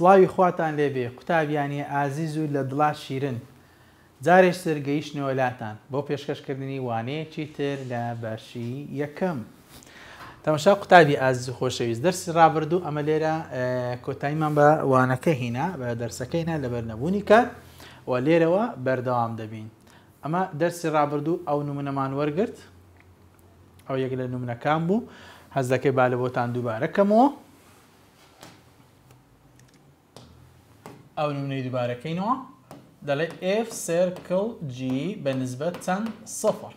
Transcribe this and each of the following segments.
سڵاوی خواتان لێ بێ قوتابیانی ئازیز و لە دڵا شیرن. جارێ تر گەیشتنەوە لاتان بۆ پێشکەش کردنی وانەیەکی تر لە بەشی یەکەم. تەمەشا قوتابی ئازیز و خۆشەویست دەرسی ڕابردوو ئەمە لێرە کۆتاییمان بە وانەکە هینا بە دەرسەکە هینا لەبەر نەبوونی کات و لێرەوە بەردەوام دەبین. ئەمە دەرسی ڕابردوو ئەو نمونەمان وەرگرت ئەو یەک لە نمونەکان بوو حەز دەکەی با لە بۆتان دووبارە کەمەوە. ئەو نمونەی دوبارە کەینەوە دەڵێ ئێف سێرکڵ جی بە نسبەت چەند سفر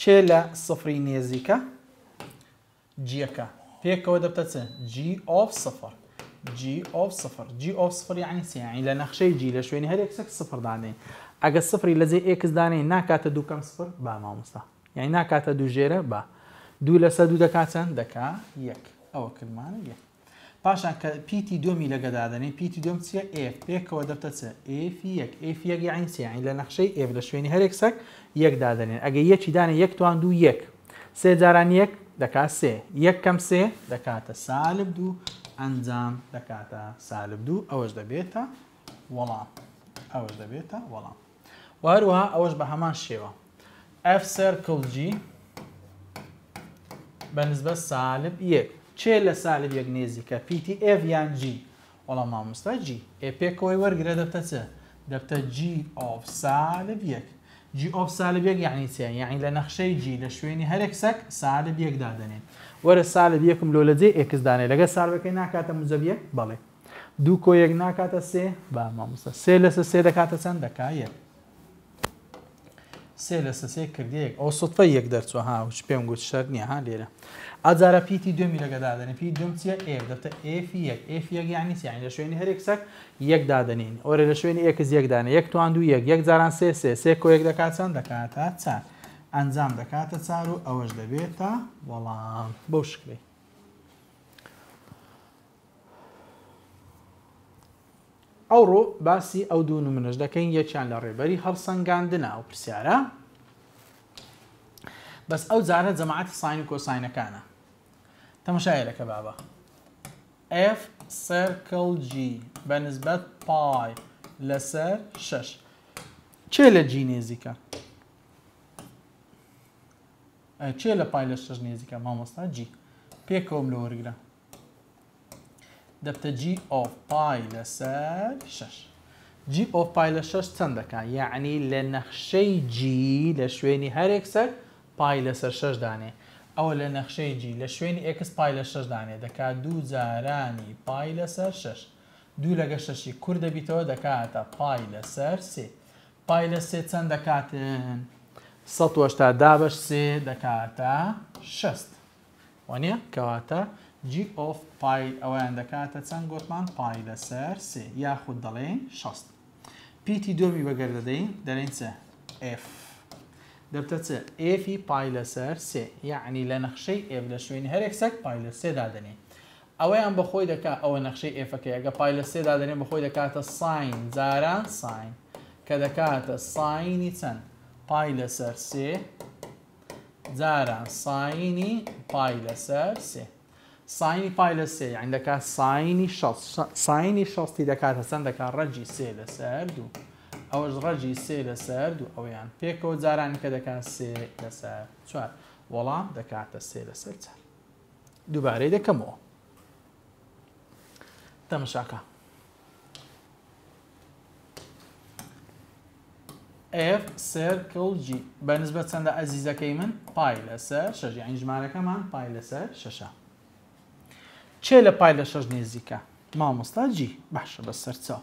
کێ لە سفری نێزیکە جیەکە پێکەوە دەبتە چ جی ئۆف سفر جی ئۆف سفر جی ئۆف سفر یعنی چی یعنی لە نەخشەی جی لە شوێنی هەر یەکسێک سفر دانێ ئەگە سفری لەجێ ئێکس دانێ ناکاتە دوو کەم سفر با مامۆستا یانی ناکاتە دوو ژێرە با. دوو لەسەر دوو دەکا چەند؟ دەکا یەک. ئەوە کردمانە یەک. پاشان کە پیتی دووەمی لەگە دادەنێ پیتی دووەم چییە؟ ئێف. پێکەوە دەبتە چ؟ ئێفی یەک. ئێفی یەک یانی چی؟ یانی لە نەخشەی ئێف لە شوێنی هەرێک سەگ یەک دادەنێن. ئەگەر یەکی دانێ یەک توان دوو یەک. سێ جاران یەک دەکا سێ. یەک کەم سێ دەکاتە سالب دوو. ئەنجام دەکاتە سالب دوو. ئەوەش دەبێتە وەڵام. ئەوەش دەبێتە وەڵام. و هەروەها ئەوەش بە هەمان شێوە ئەف سێرکڵ جی بە نسبەت سالب یەک چێ لە سالب یەک نێزیکە پیتی ئێڤ یان جی وەڵام مامۆستا جی ئێ پێکەوەی وەرگرە دەبتە چ دەبتە جی ئۆف سالب یەک جی ئۆف سالب یەک یعنی چێ یعنی لە نەخشەی جی لە شوێنی هەرێک سەک سالب یەک دادەنێ وەرە سالب یەکم لۆ لە جێ ئێکس دانێ لەگە سالبەکەی ناکاتە موجەب یەک بەڵێ دوو کۆ یەک ناکاتە سێ با مامۆستا سێ لەسە سێ دەکاتە چەند دەکا یەک سێ لەسە سێ کردێک ئەو سوتفە یەک دەرچوە ها وچ پێم گوت شەر نییە ها لێرە ئاجارە پیتی دوێمی لەگە دادەنی پی دوم چیە ئێف دەتە ئێفی یەک ئێفی یەک یعنی چیانی لە شوێنی هەرێک سەک یەک دادەنین ئۆرە لە شوێنی ئێکس یەک دانە یەک توان دوو یەک یەک جاران سێ سێ سێ کۆ یەک دەکات چەند دەکاتە چار ئەنجام دەکاتە چار و ئەوەش دەبێتە وەڵام بەو شکلی ئەوڕۆ باسی ئەو دوو نمونەش دەکەین یەکیان لە ڕێبەری هەڵسەنگاندنە ئەو پرسیارە بەس ئەو جارە جەماعەتی ساین و کۆساینەکانە تەمەشایە لەکە بابە F سرکل G بە نسبەت پای لەسەر شش چێ لە جی نێزیکە چێ لە پای لە شش نێزیکە مامۆستا جی پێکەوەم لە وەرگرە دەبتە جی ئۆف پای لەسەر شەش جی ئۆف پای لە شەش چەند دەکات یعنی لە نەخشەی جی لە شوێنی هەرێک سەر پای لەسەر شەش دانێ ئەوە لە نەخشەی جی لە شوێنی ئێکس پای لە شەش دانێ دەکات دوو جارانی پای لەسەر شەش دوو لەگە شەشی کور دەبیتەوە دەکاتە پای لەسەر سێ پای لە سێ چەند دەکاتن سەد وەشتا دابەش سێ دەکاتە شەست وانیە؟ کەواتە جی ئۆف پای ئەوەیان دەکاتە چەند گۆتمان پای لەسەر سێ یاخود دەڵێین شەست پیتی دووەمی بەگەر دەدەین دەرین چ ئف دەبتە چ ئێفی پای لەسەر سێ یعنی لە نەخشەی ئێف لە شوێنی هەرێک سەک پای لە سێ دادەنین ئەوەیان بەخۆی دەکا ئەوە نەخشەی ئێفەکەی ئەگە پای لە سێ دادەنێن بەخۆی دەکاتە ساین جاران ساین کە دەکاتە ساینی چەند پای لەسەر سێ جاران ساینی پای لەسەر سێ ساینی پای لە سێ یان دەکات ساینی شەست ساینی شەستی دەکاتە چەند دەکات ڕەجی سێ لەسەر دوو ئەوەش ڕەجی سێ لەسەر دوو ئەویان پێکەوە جارانی کە دەکات سێ لەسەر چوار وەڵام دەکاتە سێ لەسەر چار دووبارەی دەکەمەوە تەمشاکە F circle G بە نسبەت چەندە ئەزیزەکەی من پای لەسەر شەش یعنی ژمارەکەمان پای لەسەر شەشە چێ لە پای لە شەش نێزیکە مامۆستا جی باشە بە سەرچاو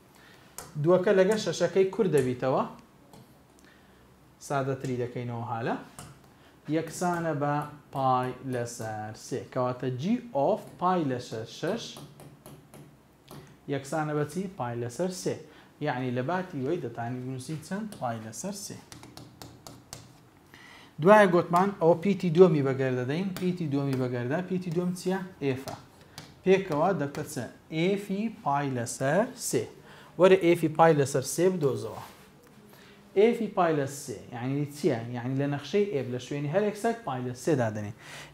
دووەکە لەگە شەشەکەی کورت دەبیتەوە سادەتری دەکەینەوە هالە یەکسانە بە پای لەسەر سێ کەواتە جی ئۆف پای لەسەر شەش یەکسانە بەچی پای لەسەر سێ یعنی لە باتی وەی دەتانی بنووسین چەند پای لەسەر سێ دوایە گۆتمان ئەوە پیتی دووەمی بەگەردە دەین پیتی دووەمی بەگەردە پیتی دووەم چییە ئێفە پێکەوە دەبتە چە ئێفی پای لەسەر سێ وەرە ئێفی پای لەسەر سێ بدۆزەوە ئێفی پای لە سێ یعنی چییە یعنی لە نەخشەی ئێف لە شوێنی هەر یەکسەک پای لە سێدا دەنێ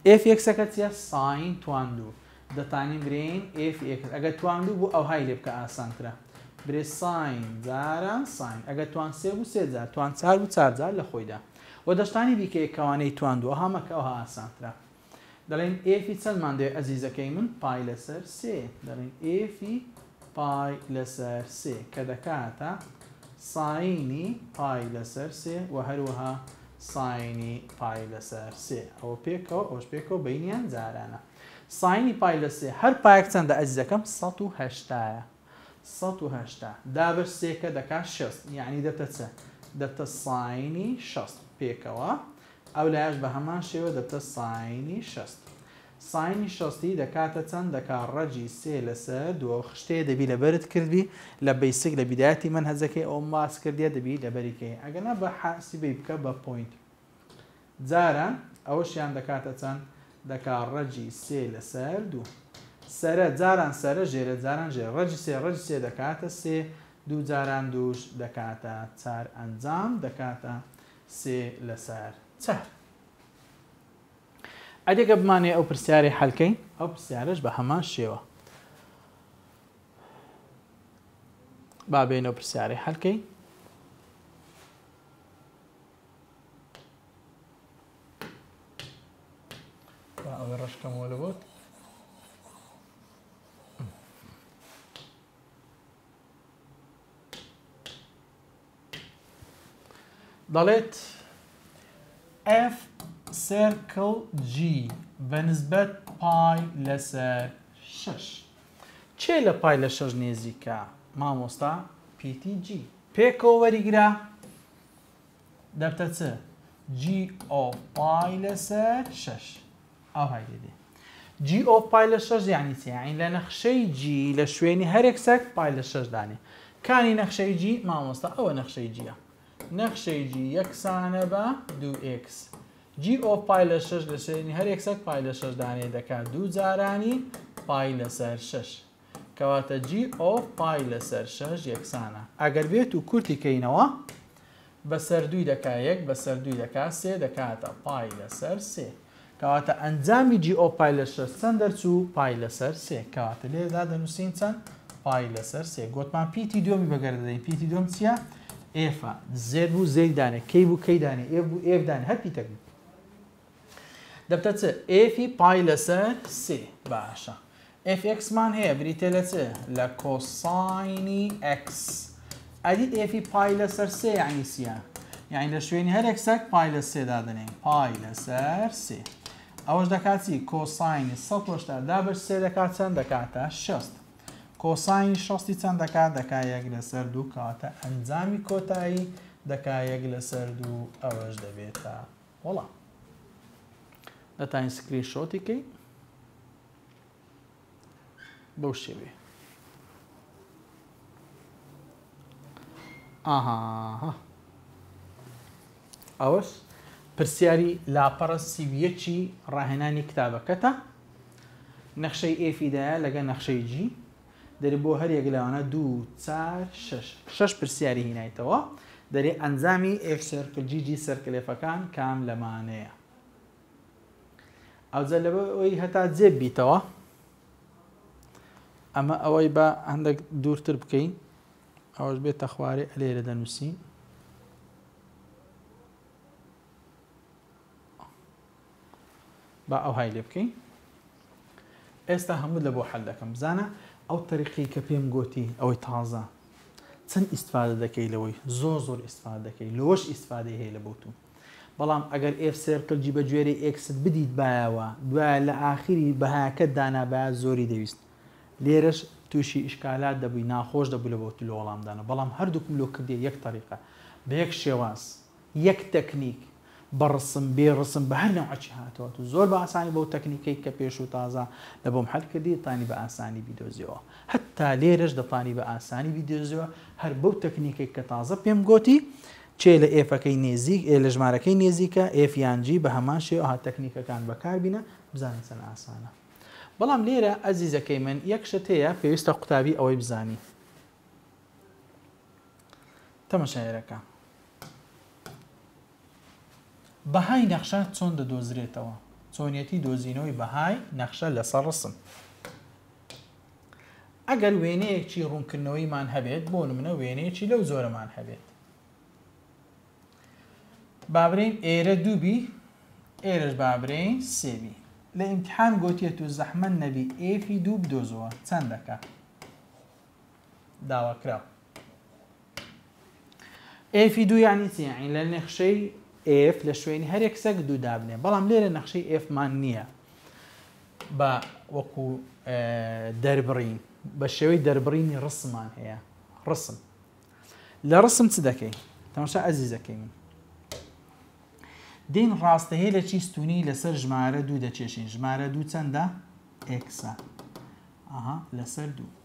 ئێف یەکسەکە چیە ساین توان دوو دەتانین برێین ئێفی ئێکس ئەگەر توان دوو بوو ئەوهای لێ بکە ئاسانترە برێ ساین جارە ساین ئەگەر توان سێ بوو سێ جار توان چار بوو چار جار لە خۆیدا و دەشتانی بیکەیە کەوانەی توان دوو ئەوها مەکە ئەوها ئاسانترە دەڵێن ئێفی چەندمان دەوێت ئەزیزەکەی من پای لەسەر سێ دەڵێن ئێفی پای لەسەر سێ کە دەکاتە ساینی پای لەسەر سێ و هەروەها ساینی پای لەسەر سێ ئەوە پێکەوە ئەوش پێکەوە بینیان جارانە ساینی پای لە سێ هەر پایەک چەندە ئەزیزەکەم سەد و هەشتا یە سەد و هەشتا دابەش سێکە دەکا شەست یەعنی دەتە چە دەتە ساینی شەست پێکەوە ئەو لایەش بە هەمان شێوە دەتە ساینی شەست ساینی شەستی دەکاتە چەند دەکا ڕەجی سێ لەسە دووە خشتەیە دەبی لە بەرت کردبی لە بەیسک لە بیدایەتی منهەجەکەی ئەوم باس کردیە دەبی لەبەری کەی ئەگەنا بە حاسیبەی بکە بە پۆینت جاران ئەوەشیان دەکاتە چەند؟ دەکا ڕەجی سێ لەسەر دوو. سەرە جاران سەرە ژێرە جاران ژێرە. ڕەجی سێ ڕەجی سێ دەکاتە سێ، دوو جاران دووش دەکاتە چار ئەنجام دەکاتە سێ لەسەر چار. ئەدی ئەگەر بمانەوێ ئەو پرسیارەی حەل کەین، ئەو پرسیارەش بە هەمان شێوە. با بێینەوە پرسیارەی حەل کەین. ئەوە ڕشکەمەوە لە بۆت دەڵێت ئەف سێرکڵ جی بە نسبەت پای لەسەر شش چێ لە پای لە شەش نێزیکە مامۆستا پیتی جی پێکەوە وەریگرە دەبتە چ جی ئۆپای لەسەر شەش ئەو های دێ جی ئۆپای لە شەش یعنی چ یعنی لە نەخشەی جی لە شوێنی هەرێک سەک پای لە شەش دانێ کانی نەخشەی جی مامۆستا ئەوە نەخشەی جیە نەخشەی جی یەکسانە بە دوو ئکس جی ئۆ پای لە شەش لە شوێنی هەرێک سەک پای لە شەش دانێ دەکات دوو جارانی پای لەسەر شەش کەواتە جی ئۆف پای لەسەر شەش یەکسانە. ئەگەر بێت و کورتی کەینەوە بەسەر دووی دەکا یەک بەسەر دووی دەکا سێ دەکاتە پای لەسەر سێ کەواتە ئەنجامی جی ئۆف پای لە شەش چەند دەرچوو پای لەسەر سێ کەواتە لێرەدا دەنووسین چەند پای لەسەر سێ گۆتمان پیتی دووەمی بەگەر دەدەین پیتی دووەم چییە ئێفە زێر بوو زێری دانێ کەی بوو کەی دانێ ئێف بوو ئێف دانێ هەر پیتەک بوو دەبتە چ؟ ئێفی پای لەسەر سێ باشە ئێف ئێکسمان هەیە بریتێ لە چ؟ لە کۆساینی ئەکس ئەدی ئێفی پای لەسەر سێ یعنی سیە یعنی لە شوێنی هەر ئێکسەک پای لە سێ دادنین پای لەسەر سێ ئەوەش دەکاتی کۆساینی سە هشتا دا بەر سێ دەکات چەند دەکاتە شەست کۆساینی شەستی چەند دەکات دەکا یەک لەسەر دوو کاتە ئەنجامی کۆتایی دەکا یەک لەسەر دوو ئەوەش دەبێتە وەڵام دەتانین سکرین شۆتی کەین بەو شێوێ ئاها ئەوەش پرسیاری لاپەڕە سیویەکی ڕاهێنانی کتابەکەتە نەخشەی ئێفیدایە لەگە نەخشەی جی دەرێ بۆ هەر یەک لەوانە دوو، چار، شەش، شەش پرسیاری هینایتەوە، دەرێ ئەنجامی ئێف سێرکل جی جی سێرکلێفەکان کام لەمانەیە؟ ئەوجە لەبەر ئەوەی هەتا جێ بیتەوە ئەمە ئەوەی بە هەندێک دوورتر بکەین ئەوەش بێتە خوارێ لێرە دەنووسین با ئەوهای لێ بکەین ئێستا هەمووت لە بۆ حەل دەکەم بزانە ئەو تەریقەی کە پێم گۆتی ئەوەی تازە چەند ئیسفادە دەکەی لەوەی زۆر زۆر ئیسفاد دەکەی لۆش ئیسفادەی هەیە لە بۆتون بەڵام ئەگەر ئێف سێرکل جی بە گوێری ئێکست بدیت بایەوە دوایە لە ئاخیری بەهاکە دانابایە زۆری دەویست لێرەش تووشی ئیشکالات دەبووی ناخۆش دەبوو لە بۆت لۆڵامدانە بەڵام هەردووکم لۆ کردی یەک تەریقە بە یەک شێواز یەک تەکنیک، بە ڕسم، بێ ڕسم، بە هەر نەوعەکی هاتووەت و زۆر بە ئاسانی بەو تەکنیکەی کە پێش و تازە لە بۆم حەل کردی دەتانی بە ئاسانی بیدۆزیەوە. هەتا لێرەش دەتانی بە ئاسانی بیدۆزیەوە هەر بەو تەکنیکەی کە تازە پێم گۆتی کێ لە ئێفەکەی نێزیک ئێ لە ژمارەکەی نێزیکە ئێف یان جی بە هەمان شێوە ها تەکنیکەکان بە کار بینە بزانە چەن ئاسانە. بەڵام لێرە ئەزیزەکەی من یەک شت هەیە پێویستە قوتابی ئەوەی بزانی. تەمەشایەرەکە. بەهای نەخشە چۆن دەدۆزرێتەوە؟ چۆنیەتی دۆزینەوەی بەهای نەخشە لەسەر ڕسم ئەگەر وێنەیەکی ڕوونکردنەوەیمان هەبێت بۆ نمونە وێنەیەکی لەو زۆرەمان هەبێت بابرین ئێرە دووبی ئێرەش بابرین سێبی لە ئیمتحان گوتێت و زەحمەن نەبی ئێفی دوو بدۆزەوە چەند دەکات داواکراوە ئێف ی دوو یانی چی؟ یانی لە نەخشەی ئێف لە شوێنی هەرێک سەگ دوو دابنێ بەڵام لێرە نەخشەی ئێفمان نییە بە وەکو دەربڕین بە شێوەی دەربڕینی ڕسممان هەیە ڕسم لە ڕسم چ دەکەی تەماشا ئەزیزەکەی من دین ڕاستە هەیە لە چی ستونی لەسەر ژمارە دوو دەچێشین ژمارە دوو چەندە ئێکسە ئەها لەسەر دوو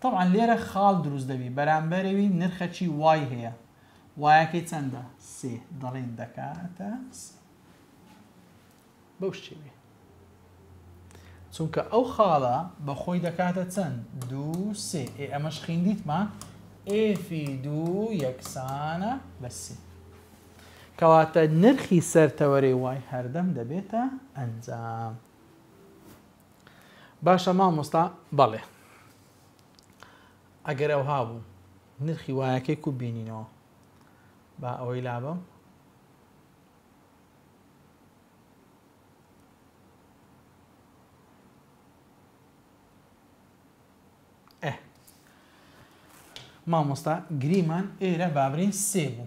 تەبعەن لێرە خاڵ دروست دەبی بەرامبەرەوی نرخە چی وای هەیە وایەکەی چەندە سێ دەڵێین دەکاتە سێ بەو شێوێ چونکە ئەو خاڵە بە خۆی دەکاتە چەند دوو سێ ئێ ئەمەش خیندیتمان ئێفی دوو یەکسانە بە سێ کەواتە نرخی سەر تەوەرەی وای هەردەم دەبێتە ئەنجام باشە مامۆستا بەڵێ ئەگەر ئەوها بوو نرخی وایەکەی کو بینینەوە با ئەوەی لابم مامۆستا گریمان ئێرە بابرین سێ بوو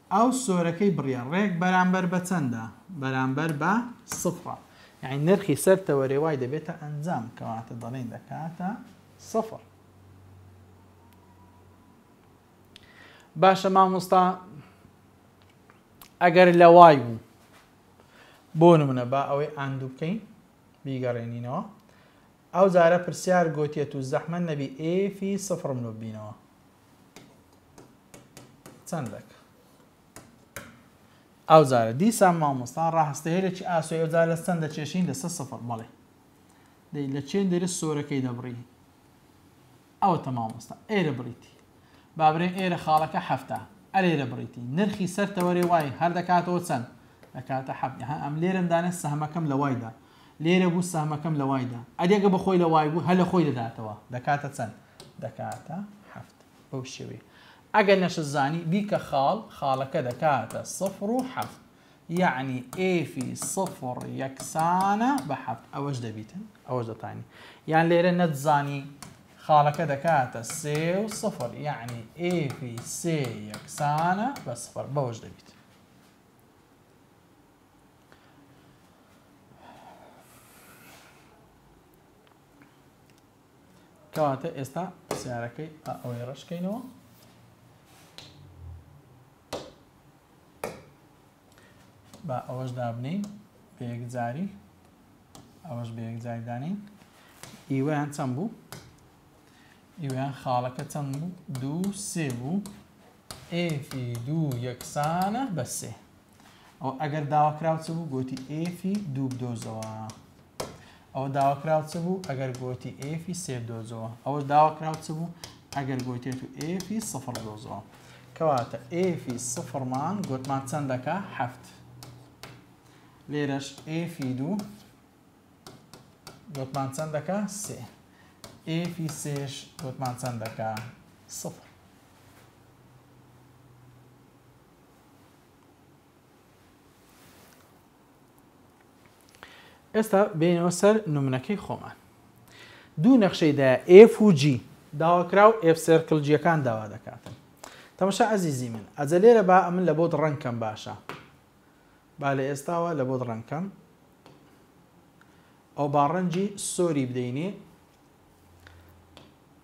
ئەو سۆرەکەی بڕە ڕێک بەرامبەر بە چەندە؟ بەرامبەر بە سفرە یانی نرخی سەر تەوەرێ وای دەبێتە ئەنجام کەواتە دەڵێین دەکاتە سفر باشە مامۆستا ئەگەر لە وای بوو بۆ نمونە با ئەوەی ئاندوو بکەین بیگەڕێنینەوە ئەو جارە پرسیار گۆتیەت و زەحمە نەبی ئێفی سفرم لۆ بینەوە چەند دەکا ئەو جارە دیسان مامۆستا ڕاستە هێلێکی ئاسۆی ئەو جار لە چەند دەچێشین لەسەر سفر بەڵێ دەی لە چێن دەرە سۆرەکەی دەبڕی ئەوە تە مامۆستا ئێرە بڕیتی بابرێن ئێرە خاڵەکە هەفتە ئەلێرە بڕیتی نرخی سەر تەوەرێ وای هەر دەکاتەوە چەند دەکاتە حەب ئەم لێرەم دانێت سەهمەکەم لە وایدا لێرە بوو سەهمەکەم لە وای دا. ئەدی ئەگەر بە خۆی لە وای بوو هەر لە خۆی دەداتەوە. دەکاتە چەند؟ دەکاتە حەفت. بەو شێوەیە. ئەگەر نەشتزانی، بیکە خاڵ، خاڵەکە دەکاتە سفر و حەفت. یەعنی ئێفی سفر یەکسانە بە حەفت. ئەوەش دەبیتن. ئەوەش دەتانی. یان لێرە نەتزانی، خاڵەکە دەکاتە سێ و سفر. یەعنی ئێفی سێ یەکسانە بە سفر. بەوەش دەبیت. کەواتە ئێستا سیارەکەی ئەوەی ڕشکەینەوە با ئەوەش دابنین بە یەکجاری ئەوەش بە یەکجاری دانین ئیوەیان چەند بوو ئیوەیان خاڵەکە چەند بوو دوو سێ بوو ئێفی دوو یەکسانە بە سێ ئەو ئەگەر داواکراو چ بوو گۆتی ئێفی دوو بدۆزەوە ئەو داواکراو چ بوو ئەگەر گۆتی ئێفی سێ بدۆزەوە ئەو داواکراو چ بوو ئەگەر گۆتێت و ئێفی سفر دۆزەوە کەواتە ئێفی سفرمان گۆتمان چەندەکە هەفت لێرەش ئێفی دوو گۆتمان چەندەکە سێ ئێفی سێش گۆتمان چەندەکە سفر ئێستا بێنەوە سەر نمونەکەی خۆمان دوو نەخشەی دا ئف و جی داواکراو ئف سێرکلجیەکان داوا دەکاتن تەمەشا ئازیزی من ئەجە لێرە با ئەمن لە بۆت ڕەنکەم باشە با لە ئێستاوە لە بۆت ڕەنکەم ئەو باڕەنجی سۆری بدەینێ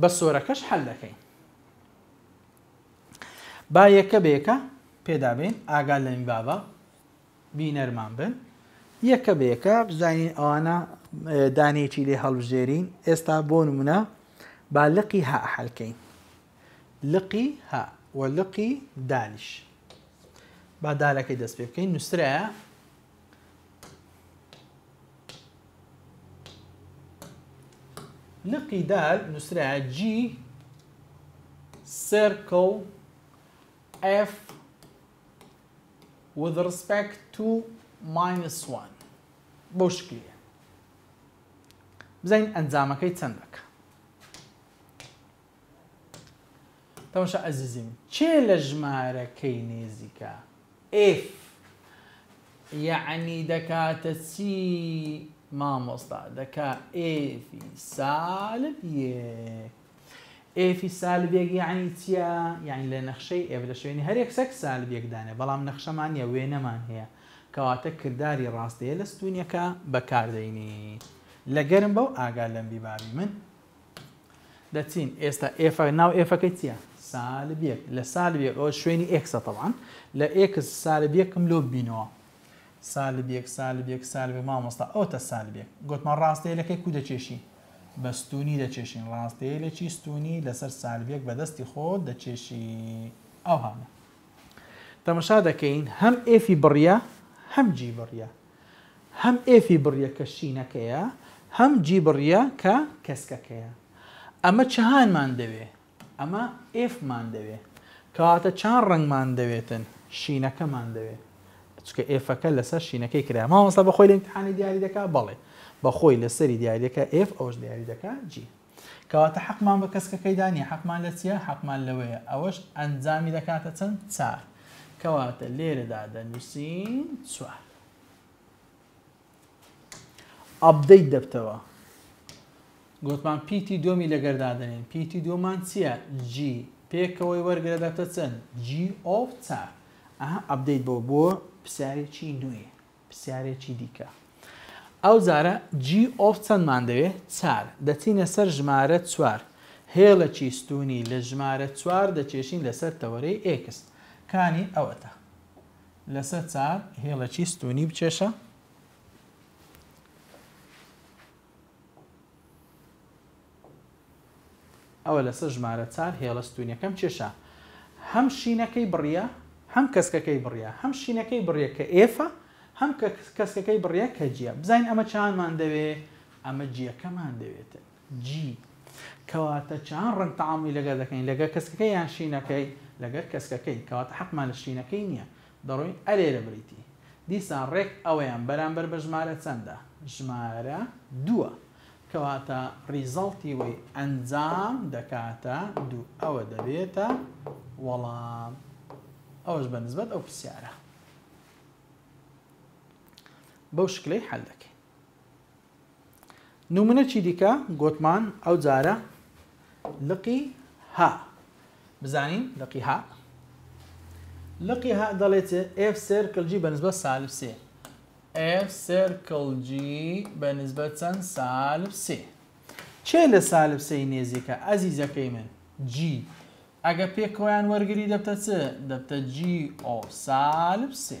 بە سۆرەکەش حەل دەکەین با یەکە بێکە پێدابین ئاگا لەمی بابە بینەرمان بن یەکە بێکە بزانین ئەوانە دانێکی لێ هەڵبژێرین ئێستا بۆ نمونە با لقی هەحلکەین لقی هە وە لقی دالیش با دالەکەی دەست پێ بکەین نووسرایە لقی دال نووسرایە جی سرکڵ F with respect to minus one بۆ شکلیە بزانین ئەنجامەکەی چەند دەکە تەماشا ئەزیزیم کێ لە ژمارەکەی نێزیکە؟ ئێف یەعنی دەکاتە چی مامۆستا دەکا ئێفی سالب یەک ئێفی سالب یەک یەعنی چییە یعنی لە نەخشەی ئێف لە شوێنی هەر یەکسەک سالب یەک دانێ بەڵام نەخشەمان نیە وێنەمان هەیە کەواتە کرداری ڕاستەیە لە ستونیەکە بەکاردەینی لە گەرم بەو ئاگا لەم بیبابی من دەچین ئێستا ئێفە ناو ئێفەکەی چییە سالب یەک لە سالب یەک ئەوە شوێنی ئێکسە تەوان لە ئێکس سالب یەکم لۆ بینەوە سالب یەک سالب یەک سالب مامۆستا ئەو تە سالب یەک گوتمان ڕاستەیەلەکەی کو دەچێشی بە ستونی دەچێشین ڕاستەیە لە چی ستونی لەسەر سالبێک بەدەستی خۆ دەچێشی ئەو هەمە تەمەشا دەکەین هەم ئێفی بڕە هەم جی بڕە هەم ئێفی بڕیە کە شینەکەیە هەم جی بڕیە کە کەسکەکەیە ئەمە چهانمان دەوێ ئەمە ئێفمان دەوێ کەواتە چان ڕەنگمان دەوێتن شینەکەمان دەوێ چکە ئێفەکە لەسەر شینەکەی کرا مامۆستا بەخۆی لە ئیمتحانی دیاری دەکا بەڵێ بەخۆی لەسەری دیاری دەکا ئێف ئەوەش دیاری دەکا جی کەواتە حەقمان بە کەسکەکەیدا نیە حەقمان لە چیە حەقمان لەوەیە ئەوەش ئەنجامی دەکاتە چەند چار کەواتە لێرەدا دەنووسین چوار ئەبدەیت دەبتەوە گوتمان پیتی دومی لەگەردا دەنین پیتی دومان چییە جی پێکەوەی وەرگرە دەبتە چەند جی ئۆف چار ئەها ئەبدەیت بۆ بۆ پرسیارێکی نوێ پرسیارێکی دیکە ئەو جارە جی ئۆف چەندمان دەوێ؟ چار. دەچینە سەر ژمارە چوار. هێڵێکی ستوونی لە ژمارە چوار دەکێشین لەسەر تەوەرەی ئێکس. کانی ئەوەتە. لەسەر چار هێڵێکی ستوونی بکێشە. ئەوە لەسەر ژمارە چار هێڵە ستوونیەکەم کێشا هەم شینەکەی بڕیە هەم کەسکەکەی بڕیە هەم شینەکەی بڕیە کە ئێفە هەم کە کەسکەکەی بڕیە کە جیە بزین ئەمە چانمان دەوێ ئەمە جیەکەمان دەوێتە جی کەواتە چان ڕنگ تەعامی لەگە دەکەین لەگە کەسکەکەی یان شینەکەی لەگەر کەسکەکەی کەواتە حەقمان لە شینەکەی نییە دەڕۆین ئەرێرە بریتی دیسان ڕێک ئەوەیان بەرامبەر بە ژمارە چەندە؟ ژمارە دووە کەواتە ڕیزەڵتی وەی ئەنجام دەکاتە دوو ئەوە دەبێتە وەڵام ئەوەش بە نسبەت ئەو پرسیارە بەو شکلەی حەل دەکەین. نمونە چی دیکە گۆتمان ئەو جارە لقی ها بزانین لقی ها لقی ها دەڵێت ئێف سێر کلجی بە نسبە سالب سێ ئێف سێر کلجی بە نسبە چەند سالب سێ چێ لە سالب سێی نێزیکە ئەزیزەکەی من جی ئەگە پێکەوەیان وەرگری دەبتە چ دەبتە جی ئۆ سالب سێ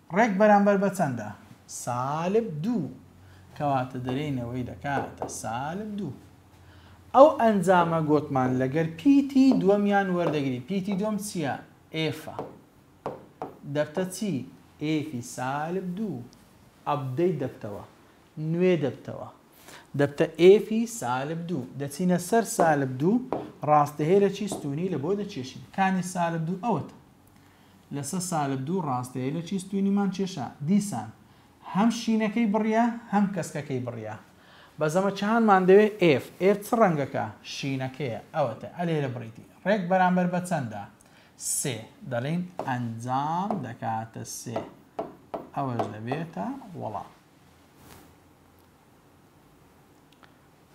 ڕێک بەرامبەر بە چەندە؟ سالب دوو، کەواتە دەرێی نەوەی دەکاتە سالب دوو. ئەو ئەنجامە گۆتمان لەگەر پیتی دووەمیان وەردەگری، پیتی دووەم چیە؟ ئێفە. دەبتە چی؟ ئێفی سالب دوو. ئەپدەیت دەبتەوە. نوێ دەبتەوە. دەبتە ئێفی سالب دوو. دەچینە سەر سالب دوو، ڕاستەهێلەکی ستوونی لە بۆ دەکێشین. کانی سالب دوو ئەوەتە. لە سە سالب دوو ڕاستەیە لە چیستوینیمان چێشا دیسان هەم شینەکەی بڕیا هەم کەسکەکەی بڕیا بە زەمە چهانمان دەوێ ئێف ئێف چ ڕەنگەکە شینەکەیە ئەوەتە ئەلێ لە بڕیتی ڕێک بەرامبەر بە چەندە سێ دەلین ئەنجام دەکاتە سێ ئەوەش دەبێتە وەڵام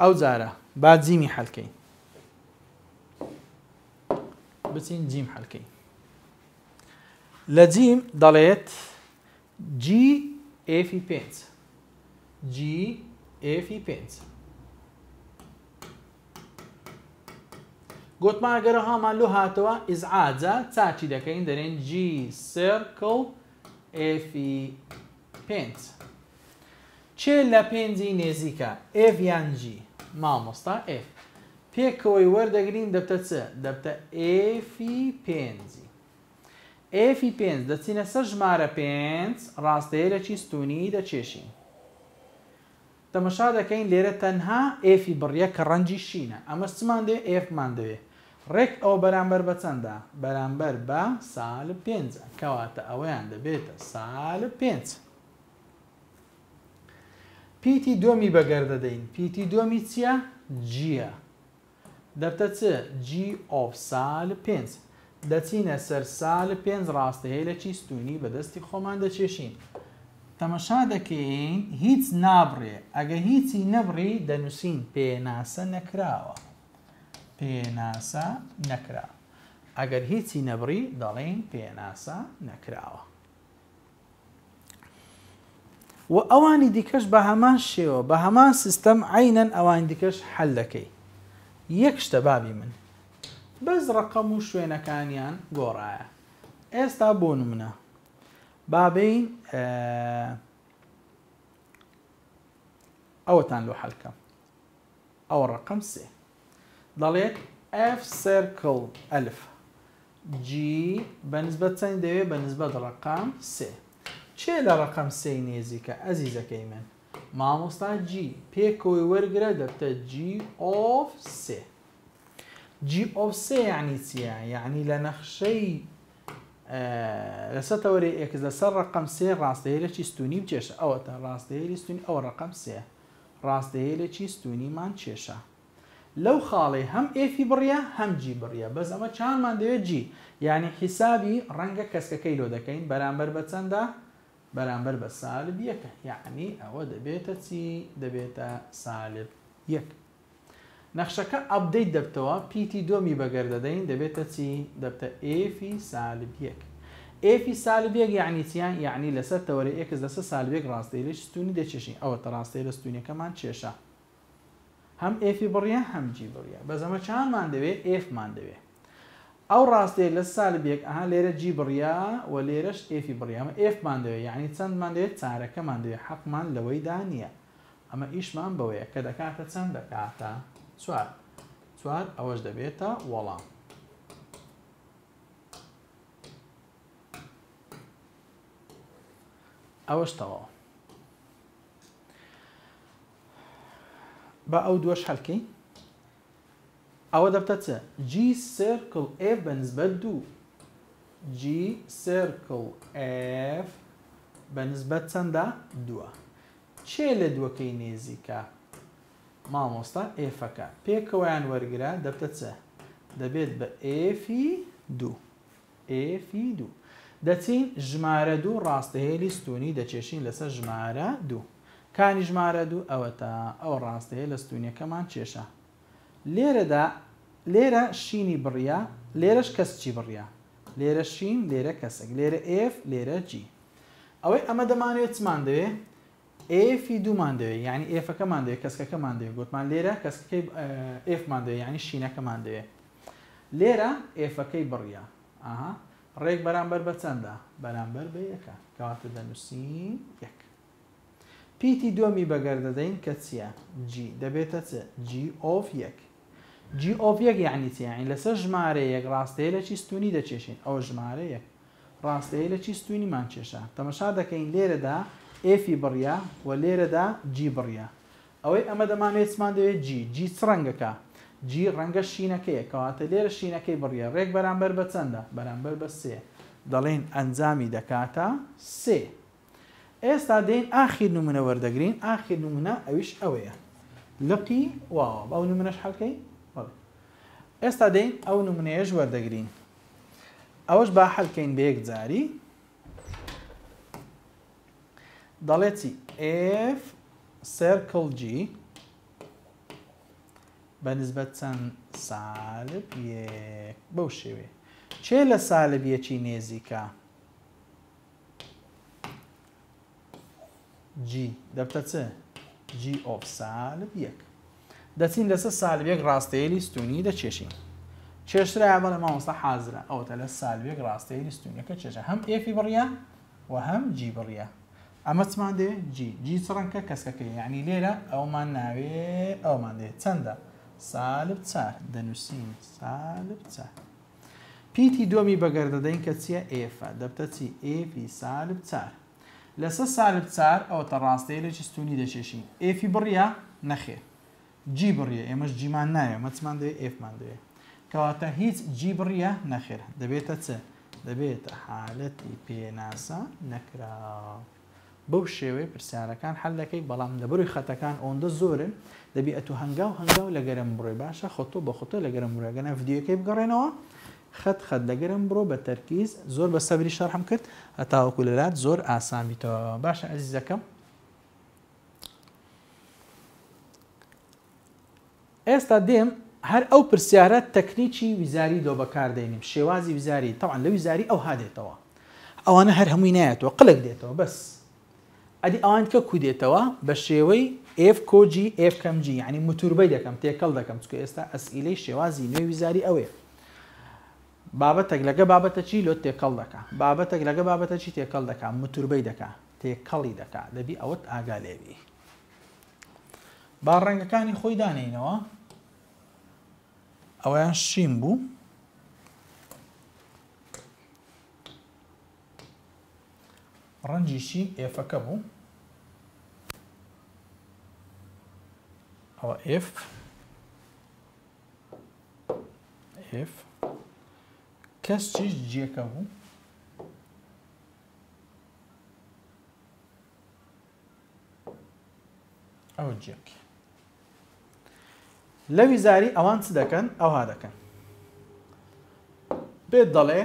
ئەو جارە با جیمی حەلکەین بچین جیم حەل کەین لە جیم دەڵێت جی ئێفی پێنج جی ئێفی پێنج گوتمان گەرە هامان لۆ هاتەوە ئیزعاجە چاچی دەکەین دەرێن جی سێرکڵ ئێفی پێنج. کێ لە پێنجی نێزیکە؟ ئێڤ یان جی؟ مامۆستا ئێڤ. پێکەوەی وەردەگرین دەبتە چ؟ دەبتە ئێفی پێنجی. ئێفی پێنج. دەچینە سەر ژمارە پێنج، ڕاستەیەرەکی ستوونیی دەکێشین. تەمەشا دەکەین لێرە تەنها ئێفی بڕیە کە ڕەنجی شینە ئەمەش چمان دەوێ ئێفمان دەوێ ڕێک ئەوە بەرامبەر بە چەندە بەرامبەر بە سالب پێنجە کەواتە ئەوەیان دەبێتە سالب پێنج پیتی دۆمی بەگەر دەدەین پیتی دۆمی چیە جیە دەبتە چ جی ئۆف سال پێنج. دەچینە سەر سال پێنج ڕاستهێلەکی ستوونی بە دەستی خۆمان دەکێشین. تەمەشا دەکەین هیچ نابڕێ. ئەگە هیچی نەبڕی دەنووسین پێناسە نەکراوە. پێناسە نەکراوە. ئەگەر هیچی نەبڕی دەڵێین پێناسە نەکراوە. و ئەوانی دیکەش بە هەمان شێوە بە هەمان سیستەم عەینەن ئەوانی دیکەش حەل دەکەی یەک شتە بابی من بەس ڕەقەم و شوێنەکانیان گۆڕایە ئێستا بۆ نمونە بابین ئەوەتان لۆ حەلکەم ئەوە ڕەقەم سێ دەڵێت ئێف سێرکڵ ئەلف جی بە نسبەت چەند دەوێت بە نسبەت ڕەقەم سێ چێ لە ڕەقەم سێی نێزیکە ئەزیزەکەی من مامۆستا جی پێکەوەی وەرگرە دەبتە جی ئۆف سێ جی ئۆف سێ یعنی چییە یعنی لە نەخشەی لەسەر تەوەری ئێکس لەسەر ڕقم سێ ڕاستەیە لە چیستونی بچێشە ئەوە تا ڕاستەیە لیستونی ئەوە ڕقم سێ ڕاستەیەلێکی ستونی مان کێشا لەو خاڵەی هەم ئێفی بڕیە هەم جی بڕیە بەس ئەمە چانمان دەوێت جی یانی حیسابی ڕەنگە کەسکەکەی لۆ دەکەین بەرامبەر بە چەندە بەرامبەر بە سالب یەکە یانی ئەوە دەبێتە چی دەبێتە سالب یەک. نەخشەکە ئەپدەیت دەبتەوە پیتی دۆمی بەگەر دەدەین دەبێتە چی دەبتە ئێفی سالب یەک ئێفی سالب یەک یەعنی چیە یەعنی لەسەر تەوەرەی ئێکس لەسەر سالب یەک ڕاستەیلەی ستونی دەکێشین ئەوەتە ڕاستەیلە ستونیەکەمان کێشا هەم ئێفی بڕیە هەم جی بڕیە بەس ئەمە چیانمان دەوێ ئێفمان دەوێ ئەو ڕاستەیە لە سالب یەک ئەها لێرە جی بڕیە و لێرەش ئێفی بڕیە ئەمە ئێفمان دەوێ یەعنی چەندمان دەوێت چارەکەمان دەوێ حەقمان لەوەیدا نیە ئەمە ئیشمان بەوەیە کە دەکاتە چەند دەکاتە چوار چوار ئەوەش دەبێتە وەڵام. ئەوەش تەواو بە ئەو دووەش هەلکەی ئەوە دەبتە چ جی سرکل ئف بە نسبەت دوو جی سرکل ئف بە نسبەت چەندە دووە کێ لە دوەکەی نێزیکە؟ مامۆستا ئێفەکە پێکەوەیان وەرگرە دەبتە چ؟ دەبێت بە ئێفی دوو. ئێفی دوو. دەچین ژمارە دوو ڕاستەهێلی ستوونی دەکێشین لەسەر ژمارە دوو. کانی ژمارە دوو ئەوەتا ئەو ڕاستەهێلە ستوونیەکەمان کێشا. لێرەدا لێرە شینی بڕیە لێرەش کەسکی بڕیە. لێرە شین لێرە کەسک لێرە ئێف لێرە جی. ئەوەی ئەمە دەمانەوێت چمان دەوێت ئێفی دوومان دەوێت یعنی ئێفەکەمان دەوێت کەسکەکەمان دەوێت گوتمان لێرە کەسکەکەی ئێفمان دەوێت یعنی شینەکەمان دەوێت لێرە ئێفەکەی بڕیە ئاها ڕێک بەرامبەر بە چەندە بەرامبەر بە یەکە کەواتە دەنووسین یەک پیتی دووەمی بەگەر دەدەین کە چییە جی دەبێتە چ جی ئۆف یەک جی ئۆف یەک یعنی چی یعنی لەسەر ژمارە یەک ڕاستەیە لە چی ستونی دەچێشین ئەو ژمارە یەک ڕاستەیە لە چی ستوونیمان کێشا. تەمەشا دەکەین لێرەدا ئێفی بڕیە و لێرەدا جی بڕیە. ئەوەی ئەمە دەمانەوێت چمان دەوێت جی. جی چ ڕەنگەکە؟ جی ڕەنگە شینەکەیە. کەواتە لێرە شینەکەی بڕیە ڕێک بەرامبەر بە چەندە؟ بەرامبەر بە سێ. دەڵێین ئەنجامی دەکاتە سێ. ئێستا دێین ئاخیر نموونە وەردەگرین، ئاخیر نموونە ئەویش ئەوەیە. لقی واوە. با ئەو نموونەش حەل کەین. بەڵێ. ئێستا دێین ئەو نموونەیەش وەردەگرین. ئەوەش با حەل کەین بە یەک جاری دەڵێتی F سێرکڵ G بە نسبەت چەند سالب یەک بەو شێوێ چێ لە سالب یەکی نێزیکە جی دەبتە چ؟ جی ئۆف سالب یەک دەچین لەسەر سالب یەک ڕاستەیەلی ستونی دەچێشین چێشترایە بەڵێ مامۆستا حازرە ئەوەتە لە سالب یەک ڕاستەیەلی ستونیەکە چێشە هەم ئێفی بڕیە و هەم جی بڕیە ئەمە چمان دێ جی جی چ ڕەنکە کەسەکە یعنی لێرە ئەومان ناوێ ئەومان دێ چەندە سالب چار دەنووسین سالب چار پیتی دۆمی بە گەردەدەین کە چیە ئێفە دەبتە چی ئێفی سالب چار لەسە سالب چار ئەوەتە ڕاستەی لە چستونی دەکێشین ئێفی بڕیە نەخێر جی بڕیە ئێمەش جیمان ناوێ مەچمان دەوێ ئێفمان دەوێ کەواتە هیچ جی بڕیە نەخێر دەبێتە چ دەبێتە حالەتی پێناسە نەکراو بەو شێوەیە پرسیارەکان حەل دەکەی بەڵام لەبەروی خەتەکان ئەوەندە زۆرن دەبی ئەتو هەنگاو هەنگاو لەگەرم بڕۆی باشە خۆتۆ بەخۆتۆ لەگەرم بڕۆ ئەگەنا ڤیدیۆیەکەی بگەڕێنەوە خەت خەت لەگەرم بڕۆ بە تەرکیز زۆر بە سەبری شەرحم کرد هەتاوەکو لەلات زۆر ئاسان بیتەوە باشە ئەزیزەکەم ئێستا دێم هەر ئەو پرسیارە تەکنیکی وزاری لۆ بەکار دەینم شێوازی وزاری تەبعەن لە وزاری ئەوها دێتەوە ئەوانە هەر هەمووی نایەتەوە قلک دێتەوە بەس ئەدی ئەوان کە کو دێتەوە بە شێوەی ئێف کۆ جی ئێف کەم جی یعنی متوربەی دەکەم تێکەڵ دەکەم چکە ئێستا ئەسئیلەی شێوازی نوێی وزاری ئەوەیە بابەتەک لەگە بابەتە چی لۆ تێکەڵ دەکە بابەتەک لەگە بابەتە چی تێکەڵ دەکە متوربەی دەکە تێکەڵی دەکە دەبی ئەوەت ئاگا لێبی با ڕەنگەکانی خۆی دانێینەوە ئەویان شین بوو ڕەنجی شین ئێفەکە بوو ئەوە ئف ئف کەس چیش جیەکە بوو ئەوە جیاک لە ویزاری ئەوان چ دەکەن ئەوها دەکەن پێت دەڵێ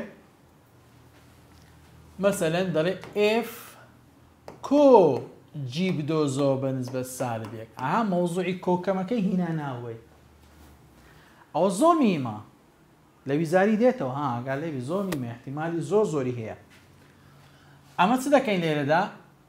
مەسەلەن دەڵێ ئف کۆ جی بدۆزەوە بە نسبەت سالبێک ئاها مەوزوعی کۆکەمەکەی هینا ناوەی ئەوە زۆر میمە لە ویزاری دێتەوە ها ئەگەر لێبی زۆر میمە احتیمالی زۆر زۆری هەیە ئەمە چ دەکەین لێرەدا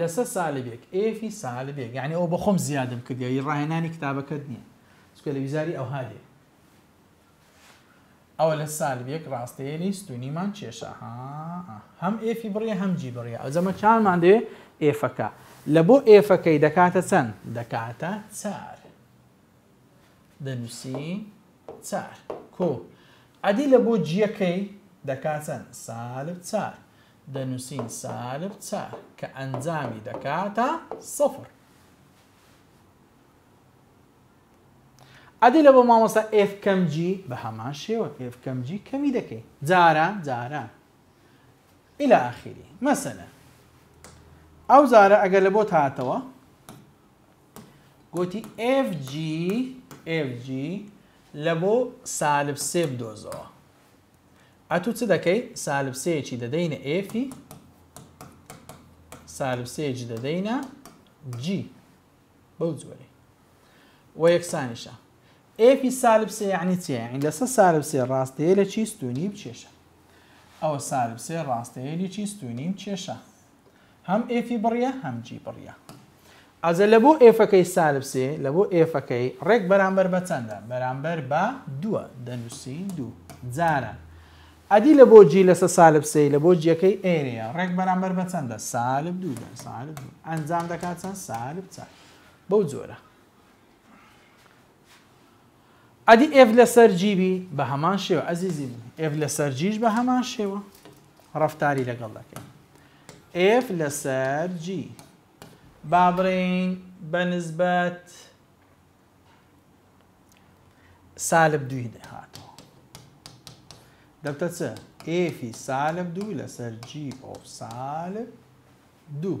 لەسەر سالب یەک ئێفی سالب یەک یعنی ئەو بەخۆم زیادم کردی ی ڕاهێنانی کتابەکەت نییە چکە لە ویزاری ئەوها دێ ئەوە لە سالب یەک ڕاستەیە لی ستونیمان کێشە هەم ئێفی بڕیە هەم جی بڕیە ئەو جەمە چانمان دێ ئێفەکە لە بۆ ئێفەکەی دەکاتە چەند دەکاتە چار دەنووسی چار کۆ ئەدی لە بۆ جیەکەی دەکاتەن سالب چار دەنووسین سالب چار کە ئەنجامی دەکاتە سفر. ئەدی لە بۆ مامۆستا ئێف کەم جی؟ بە هەمان شێوە ئێف کەم جی کەمی دەکەین جاران جاران الى ئاخیری مەسەلەن ئەو جارە ئەگەر لە بۆت هاتەوە گوتی ئێف جی ئێف جی لە بۆ سالب سێ بدۆزەوە ئەتو چ دەکەی سالب سێیەکی دەدەینە ئێفی سالب سێیەکی دەدەینە جی بەو جۆرەی و یەکسانیشە ئێفی سالب سێ یعنی چێ یعنی لەسە سالب سێ ڕاستەیە لە چی ستونی بچێشە ئەوە سالب سێ ڕاستەیە لێکی ستونیم کێشە هەم ئێفی بڕیە هەم جی بڕیە. ئەزە لە بۆ ئێفەکەی سالب سێ لە بۆ ئێفەکەی ڕێک بەرامبەر بە چەندە بەرامبەر بە دووە دەنووسین دوو جاران ئەدی لە بۆ جی لەسە سالب سێ لە بۆ جیەکەی ئێرەیە ڕێک بەرامبەر بە چەندە سالب دوو دە سالب دوو ئەنجام دەکات چەند سالب چەند بەو جۆرە ئەدی ئێف لەسەر جی بی بە هەمان شێوە ئەزیزی من ئێف لەسەر جیش بە هەمان شێوە ڕفتاری لەگەڵ دەکەین ئێف لەسەر جی با بڵێین بە نسبەت سالب دوی دەهاتەوە دەبتە چ ئێفی سالب دوو لەسەر جی ئۆف سالب دوو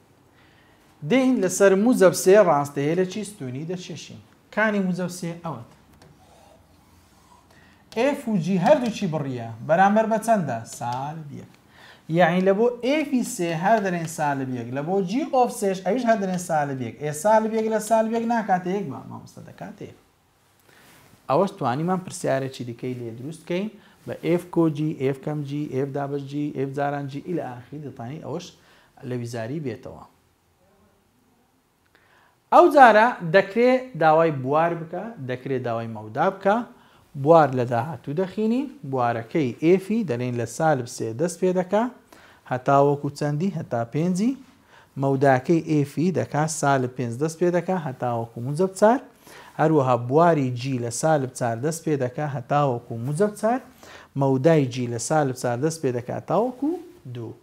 دێین لەسەر موجەب سێ ڕاستەیە لە چیستونی دەچێشین کانی موجەب سێ ئەوەت ئێف و جی هەردووچی بڕیە بەرامبەر بە چەندە سالب یەک یعنی لە بۆ ئێفی سێ هەر دەرێن سالب یەک لە بۆ جی ئۆف سێش ئەویش هەر دەرێن سالب یەک ئێ سالب یەک لە سالب یەک ناکاتە یەک بە مامۆستا دەکاتێ ئەوەش توانیمان پرسیارێکی دیکەی لێ دروست کەین بە ئێف کۆ جی، ئێف کەم جی، ئێف دابەش جی، ئێف جاران جی ئیلە ئاخیر دەتوانین ئەوەش لە ویزاری بێتەوە. ئەو جارە دەکرێ داوای بوار بکە، دەکرێ داوای مەودا بکە، بوار لە داهاتوو دەخینین، بوارەکەی ئێفی دەلێین لە سالب سێ دەست پێ دەکا هەتاوەکو چەندی هەتا پێنجی، مەوداکەی ئێفی دەکا سالب پێنج دەست پێ دەکا هەتاوەکو موجەب چار، هەروەها بواری جی لە سالب چار دەست پێ دەکا هەتاوەکو موجەب چار، مەودای جی لە سالب چار دەست پێ دەکا تاوەکو دوو.